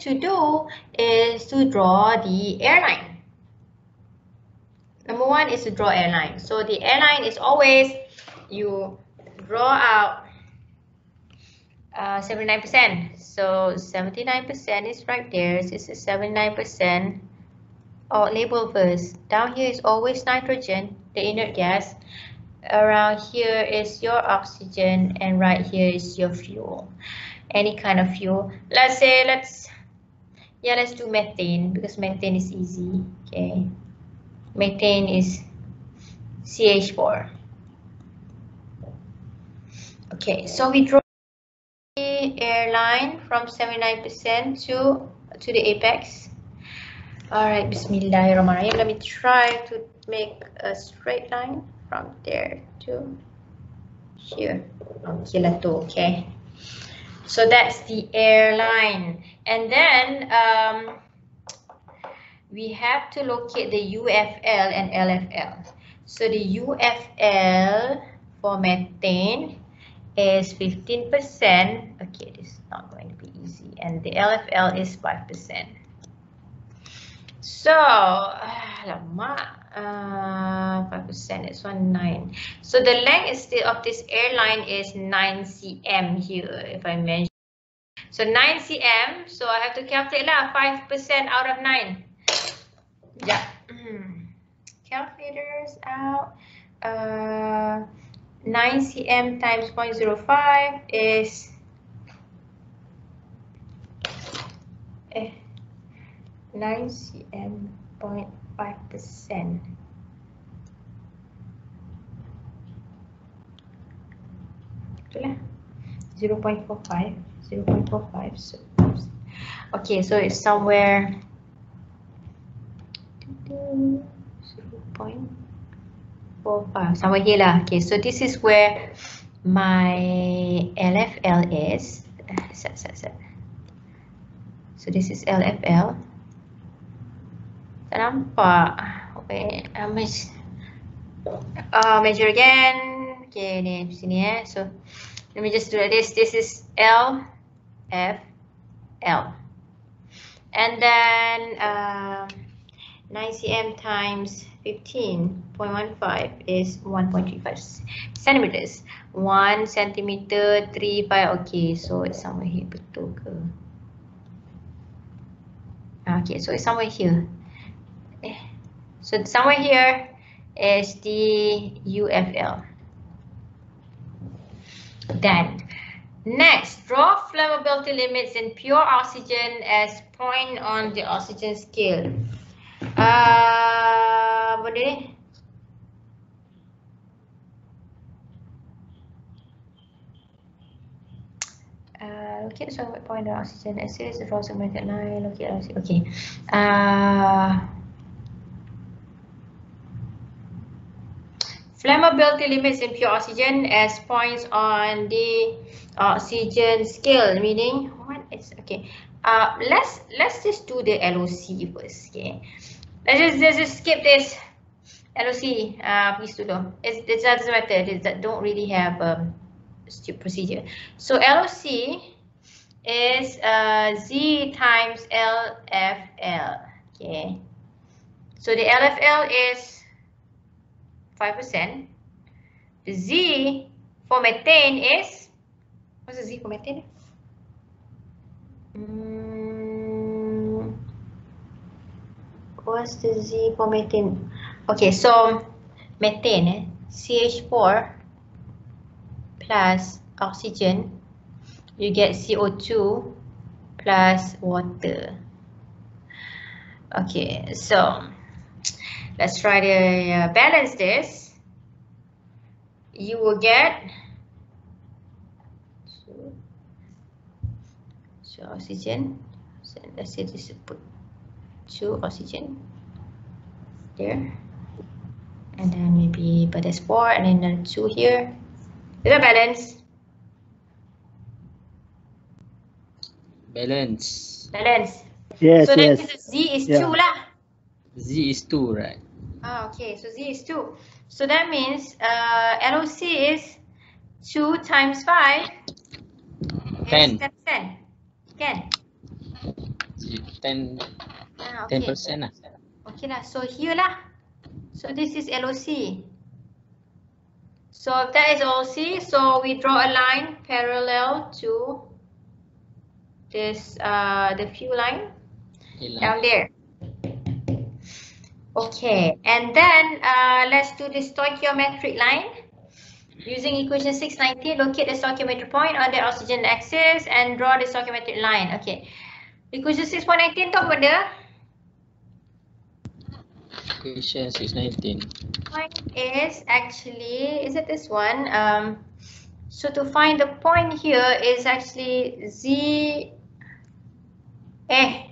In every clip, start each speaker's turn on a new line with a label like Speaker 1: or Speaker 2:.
Speaker 1: to do is to draw the airline. Number one is to draw airline. So the airline is always you draw out 79%. Uh, so 79% is right there. This is 79%. Or label first. Down here is always nitrogen, the inert gas. Around here is your oxygen and right here is your fuel. Any kind of fuel. Let's say let's yeah let's do methane because methane is easy. Okay. Methane is CH4. Okay, so we draw the airline from 79% to to the apex. All right, Bismillahirrahmanirrahim. Let me try to make a straight line from there to here. Kilato, okay. So that's the airline. And then um, we have to locate the UFL and LFL. So the UFL for methane is 15%. Okay, this is not going to be easy. And the LFL is 5%. So, lama. Uh, 5% is one 9. So the length is still of this airline is 9 cm here, if I mention. So 9 cm, so I have to calculate lah 5% out of 9. Yeah. Calculators out. Uh, 9 cm times 0.05 is eh, 9 cm 0.5 percent. Itulah 0.45 0.45 so okay so it's somewhere 0 four, five, somewhere here lah. Okay, so this is where my LFL is. Set, set, set. So this is LFL. Tak nampak. Wait, I must uh, measure again. Okay, ni sini eh. So let me just do this. This is L, F, L. And then uh, 9 cm times 15.15 is 1.35 centimeters. 1 centimeter, 3, 5. Okay, so it's somewhere here. Betul ke? Okay, so it's somewhere here. Eh. So somewhere here is the UFL. Then, next, draw flammability limits in pure oxygen as point on the oxygen scale. Uh, apa dia ni? Uh, locate solid point of oxygen as series of segmented line. Locate oxygen. Okay. Uh, flammability limits in pure oxygen as points on the oxygen scale. Meaning, what is okay? Uh, let's let's just do the LOC first. Okay. Let's just, let's just skip this LOC uh, please do though. It's, it doesn't matter. It don't really have um, procedure. So LOC is uh, Z times LFL. Okay. So the LFL is 5%. The Z for methane is, what's the Z for methane? Mm, what's the Z for methane? Okay, so methane, eh? CH4 plus oxygen, you get CO2 plus water. Okay, so let's try to uh, balance this. You will get so, so oxygen. So let's say this is put two oxygen there and then maybe but there's four and then two here is that balance
Speaker 2: balance
Speaker 1: balance
Speaker 3: yes
Speaker 1: so
Speaker 3: yes.
Speaker 1: then z is yeah. two lah
Speaker 2: z is two right
Speaker 1: ah okay so z is two so that means uh loc is two times 5.
Speaker 2: 10.
Speaker 1: ten Ten.
Speaker 2: Ten.
Speaker 1: okay.
Speaker 2: percent lah.
Speaker 1: Okay lah, so here lah. So this is LOC. So if that is LOC, so we draw a line parallel to this, uh, the fuel line down there. Okay, and then uh, let's do the stoichiometric line. Using equation 690, locate the stoichiometric point on the oxygen axis and draw the stoichiometric line. Okay, equation 6.19 tu apa dia?
Speaker 2: Equation six nineteen.
Speaker 1: point is actually, is it this one? Um, so to find the point here is actually z, eh,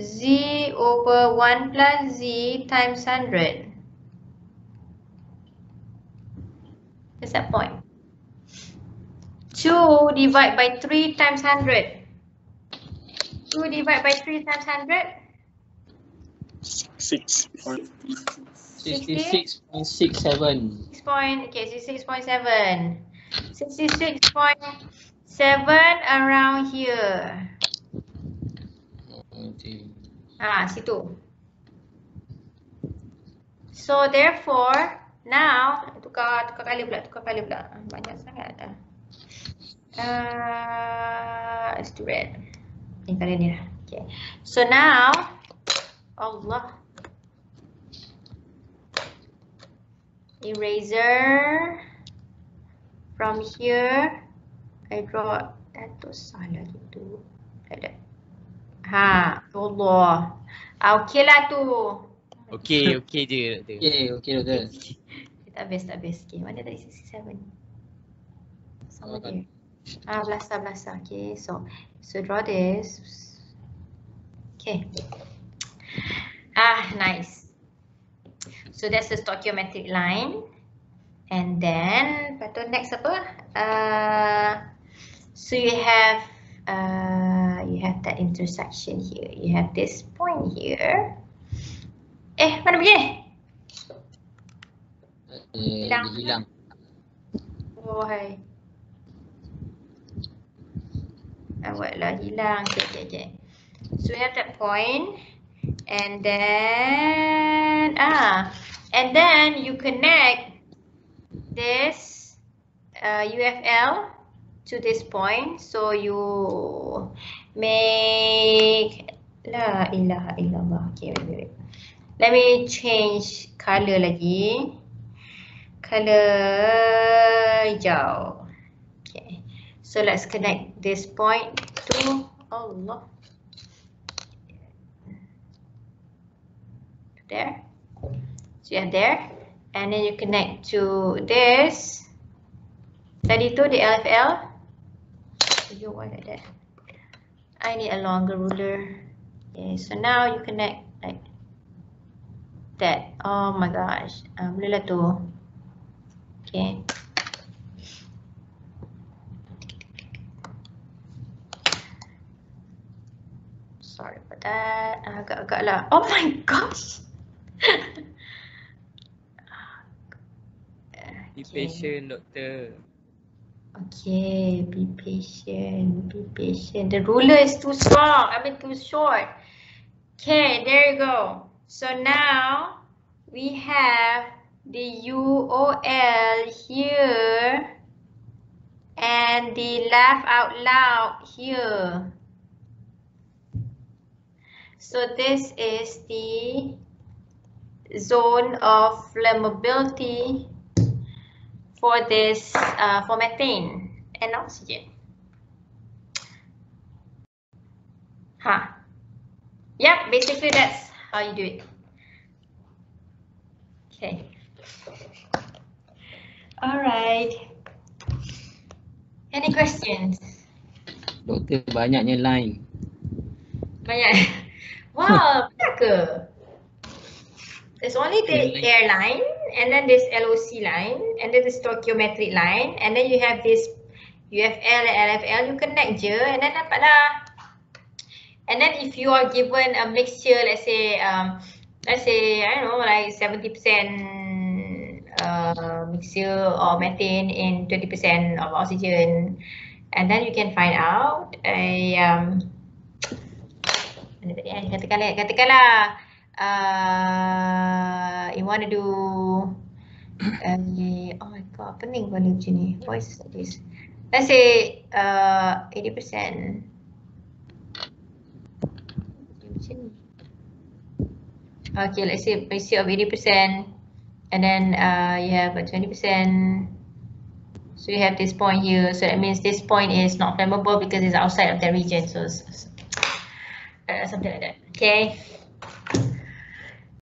Speaker 1: z over 1 plus z times 100. That's that point. 2 divided by 3 times 100. 2 divided by 3 times 100.
Speaker 3: Six point
Speaker 2: Sixty-six point six seven.
Speaker 1: Six point, okay, sixty-six point seven. Sixty-six point seven around here. Ah, situ. So therefore, now tukar tukar kali pula, tukar kali pula. Banyak sangat dah. Uh, let's red. Ini kali ni lah. Okay. So now, Allah. Eraser. From here, I draw. That tu salah gitu. Like that. Ha, Allah. Ah, okey lah tu.
Speaker 4: Okey, okey je doktor.
Speaker 2: Okay, okay doktor.
Speaker 1: Tak habis, tak habis. Okay, mana tadi 67? Sama
Speaker 2: Oh,
Speaker 1: dia. Ah, belasah, belasah. Okay, so so draw this. Okay. Ah, nice. So that's the stoichiometric line. And then, lepas tu next apa? Uh, so you have uh, have that intersection here. You have this point here. Eh, mana pergi?
Speaker 2: Eh,
Speaker 1: Hilang.
Speaker 2: hilang.
Speaker 1: Oh, hai. Awaklah hilang. Okay, okay, okay. So we have that point. And then, ah, and then you connect this uh, UFL to this point. So you make, la ilaha illallah. Okay, wait, wait, wait. Let me change color lagi. Color hijau. Okay. So let's connect this point to Allah. There. So have there. And then you connect to this. Tadi tu the LFL. You want like that. I need a longer ruler. Okay, so now you connect like that. Oh my gosh. Uh, boleh lah tu. Okay. Sorry about that. Agak-agak lah. Oh my gosh.
Speaker 4: Be patient doktor.
Speaker 1: Okay, be patient, be patient. The ruler is too strong, I mean too short. Okay, there you go. So now we have the UOL here and the laugh out loud here. So this is the zone of flammability for this uh, for methane and oxygen. Huh. Yeah, basically that's how you do it. Okay. All right. Any questions?
Speaker 2: Doktor banyaknya line.
Speaker 1: Banyak. Wow, banyak ke? There's only the
Speaker 2: Airline.
Speaker 1: And then this LOC line, and then this stoichiometric line, and then you have this UFL and LFL, you connect je, and then dapat lah. And then if you are given a mixture, let's say, um, let's say, I don't know, like 70% uh, mixture of methane in 20% of oxygen, and then you can find out a um, region. Katakanlah, katakanlah uh, you want to do uh, oh my god, pening kepala macam? Let's say uh, 80%. Okay, let's say ratio of 80% and then uh, you have a 20%. So you have this point here. So that means this point is not flammable because it's outside of the region. So uh, something like that. Okay.